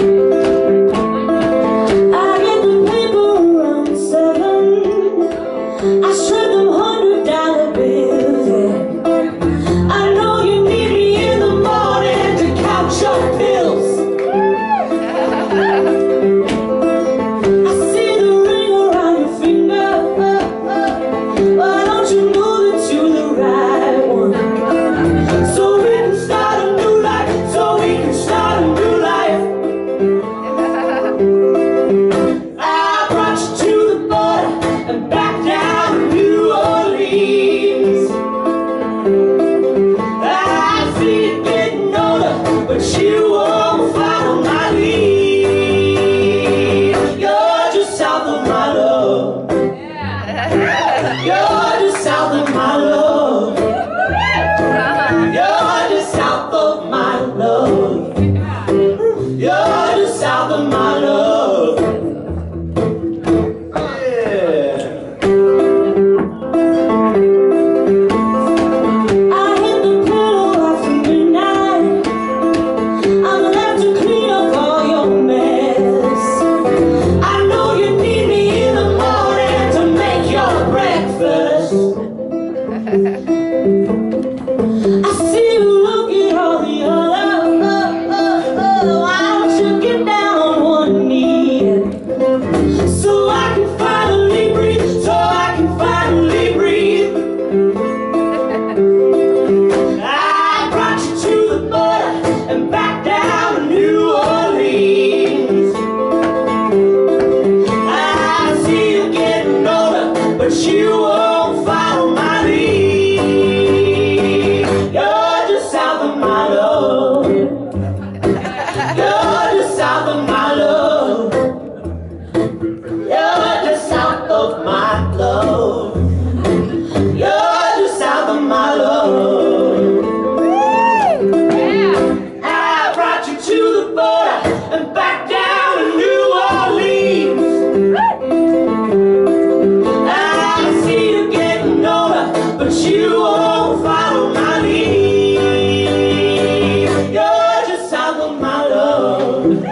I get the paper around seven. I You're the south of my love. You're the south of my love. You're the south of my love. I brought you to the border and back down to New Orleans. Obrigado.